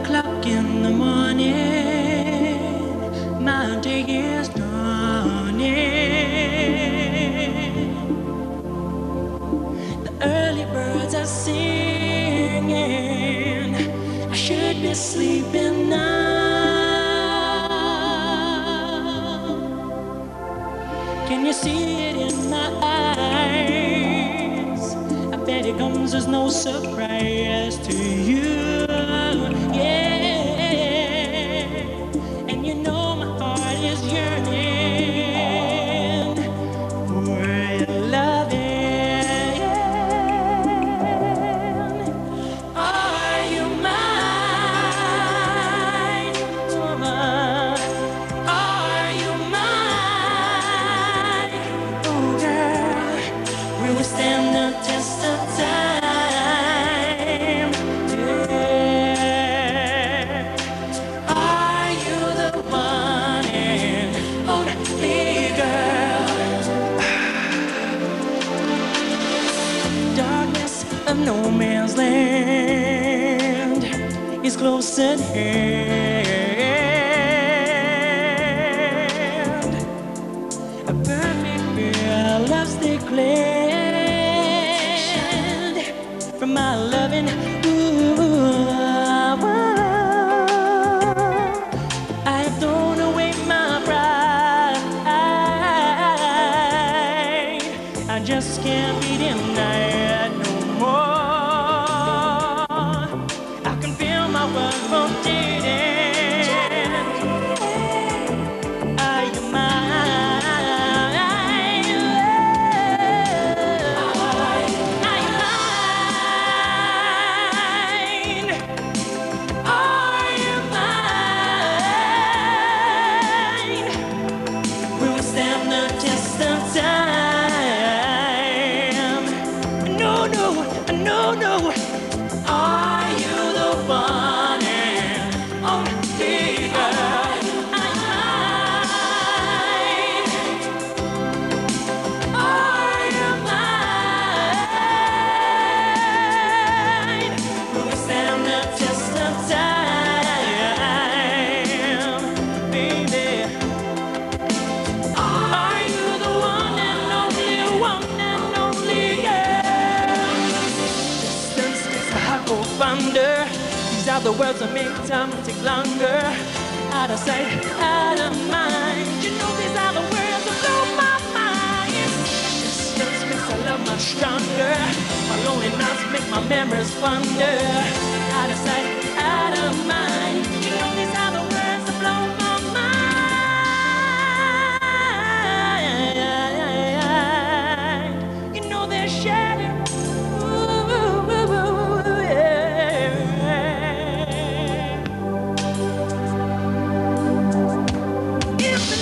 o'clock in the morning, my day is dawning. The early birds are singing, I should be sleeping now. Can you see it in my eyes? I bet it comes as no surprise to you. Of no man's land is close at hand. A perfect real love's declared from my loving. Ooh, I have thrown away my pride. I just can't be denied no more. I can feel my world no, no, go. These are the words that make time take longer. Out of sight, out of mind. You know these are the words that blow my mind. Distance makes our love much stronger. My lonely nights make my memories fonder. Out of sight, out of mind. give